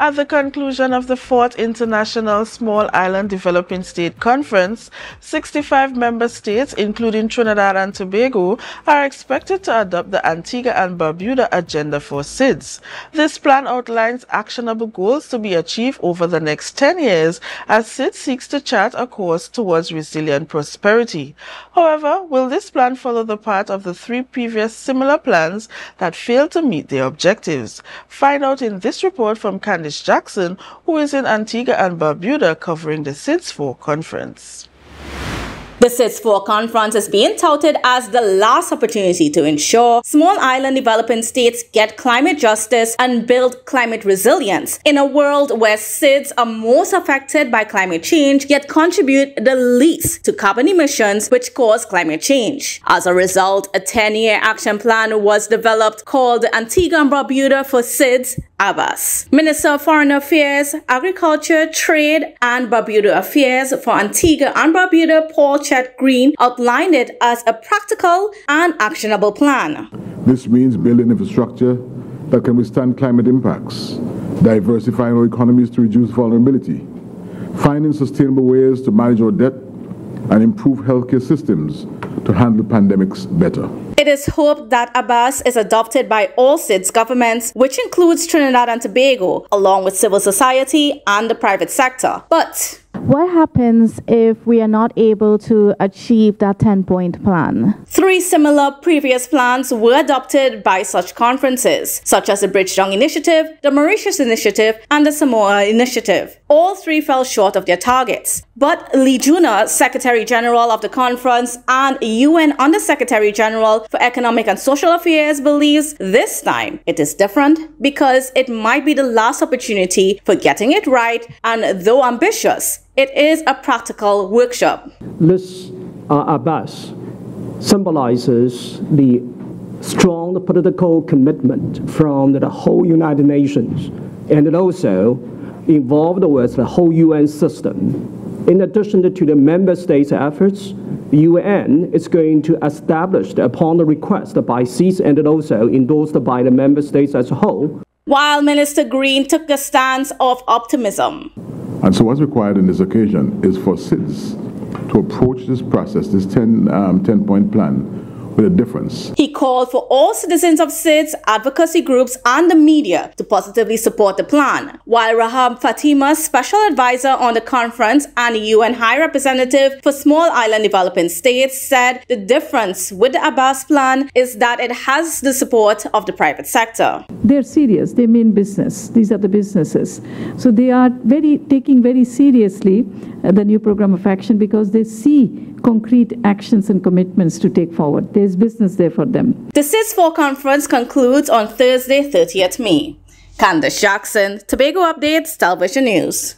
At the conclusion of the fourth International Small Island Developing State Conference, 65 member states, including Trinidad and Tobago, are expected to adopt the Antigua and Barbuda Agenda for SIDS. This plan outlines actionable goals to be achieved over the next 10 years as SIDS seeks to chart a course towards resilient prosperity. However, will this plan follow the path of the three previous similar plans that failed to meet their objectives? Find out in this report from Jackson, who is in Antigua and Barbuda covering the SIDS 4 conference. The SIDS 4 conference is being touted as the last opportunity to ensure small island developing states get climate justice and build climate resilience in a world where SIDS are most affected by climate change yet contribute the least to carbon emissions which cause climate change. As a result, a 10-year action plan was developed called Antigua and Barbuda for SIDS ABAS. Minister of Foreign Affairs, Agriculture, Trade and Barbuda Affairs for Antigua and Barbuda, Paul Chet Greene, outlined it as a practical and actionable plan. This means building infrastructure that can withstand climate impacts, diversifying our economies to reduce vulnerability, finding sustainable ways to manage our debt, and improve healthcare systems to handle pandemics better. It is hoped that ABAS is adopted by all SIDS governments, which includes Trinidad and Tobago, along with civil society and the private sector. But what happens if we are not able to achieve that 10 point plan? Three similar previous plans were adopted by such conferences, such as the Bridgetown Initiative, the Mauritius Initiative, and the Samoa Initiative. All three fell short of their targets. But Li Junhua, Secretary General of the conference and UN Under Secretary General for Economic and Social Affairs, believes this time it is different because it might be the last opportunity for getting it right, and though ambitious, it is a practical workshop. This uh, ABAS symbolizes the strong political commitment from the whole United Nations and it also involved with the whole UN system. In addition to the member states' efforts, the UN is going to establish upon the request by SIDS and also endorsed by the member states as a whole. While Minister Greene took a stance of optimism. And so what's required in this occasion is for SIDS to approach this process, this 10, um, 10 point plan, with a difference. He called for all citizens of SIDS, advocacy groups, and the media to positively support the plan. While Rabab Fatima, special advisor on the conference and UN High Representative for Small Island Developing States, said the difference with the ABAS plan is that it has the support of the private sector. They're serious. They mean business. These are the businesses. So they are very taking very seriously uh, the new program of action because they see concrete actions and commitments to take forward. There's business there for them. The SIDS 4 conference concludes on Thursday, 30th May. Kandace Jackson, Tobago Updates, Television News.